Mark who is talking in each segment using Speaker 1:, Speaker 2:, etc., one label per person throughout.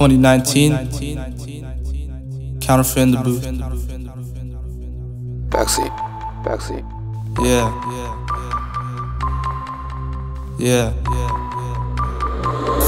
Speaker 1: 2019. Counterfeit in the booth.
Speaker 2: Backseat. Backseat.
Speaker 1: Yeah, yeah, yeah. Yeah.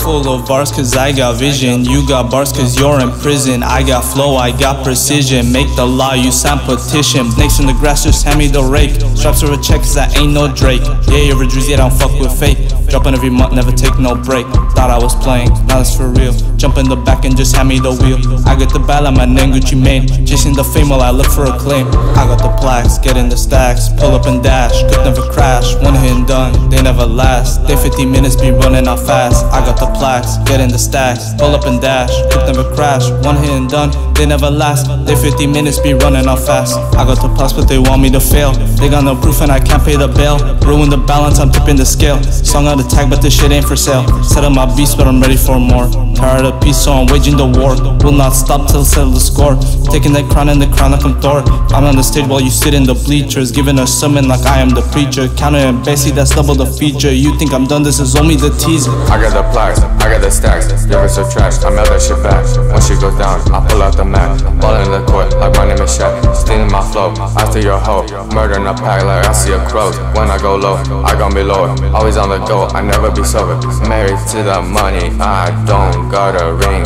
Speaker 1: Full of bars cause I got vision. You got bars cause you're in prison. I got flow, I got precision. Make the law, you sign petition. Snakes in the grass, just hand me the rake. Straps for a check cause I ain't no Drake. Yeah, you're a drizzy, I don't fuck with fake. Dropping every month, never take no break. Thought I was playing, now it's for real. Jump in the back and just hand me the wheel. I got the ball, my name Gucci Mane. Chasing the fame while I look for a claim. I got the plaques, get in the stacks. Pull up and dash, could never crash. One hit and done, they never last. They 50 minutes be running out fast. I got the plaques, get in the stacks. Pull up and dash, could never crash. One hit and done, they never last. They 50 minutes be running off fast. I got the plaques, but they want me to fail. They got no proof and I can't pay the bail. Ruin the balance, I'm tipping the scale. Song on the tag, but this shit ain't for sale. Set up my beast, but I'm ready for more. Tired of peace, so I'm waging the war. Will not stop till settle the score. Taking that crown and the crown like I'm Thor. I'm on the stage while you sit in the bleachers. Giving a sermon like I am the preacher. Counter and Bessie, that's double the feature. You think I'm done, this is only the teaser.
Speaker 3: I got the plaques, I got the stacks. Never so trash, I mail that shit back. Once you go down, I pull out the Mac. Ballin' in the court, like is Shaq. Stealing my flow, after your hoe. Murdering a pack like I see a crow. When I go low, I gon' be lower. Always on the go, I never be sober. Married to the money, I don't got a ring.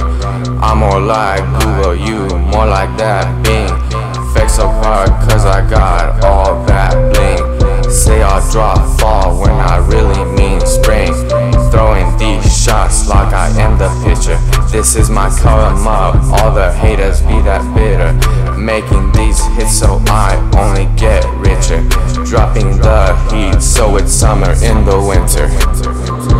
Speaker 3: I'm more like Google, you more like that Bing. Fake so hard, cause I got is my up, all the haters be that bitter. Making these hits so I only get richer. Dropping the heat so it's summer in the winter.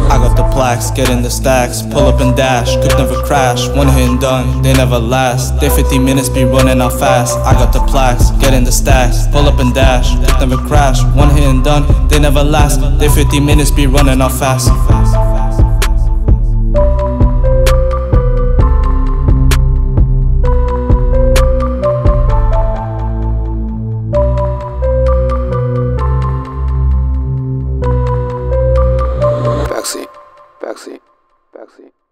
Speaker 1: I got the plaques, get in the stacks, pull up and dash, could never crash. One hit and done, they never last. They 50 minutes be running out fast. I got the plaques, get in the stacks, pull up and dash, could never crash. One hit and done, they never last. They 50 minutes be running out fast. Taxi. Taxi. Taxi.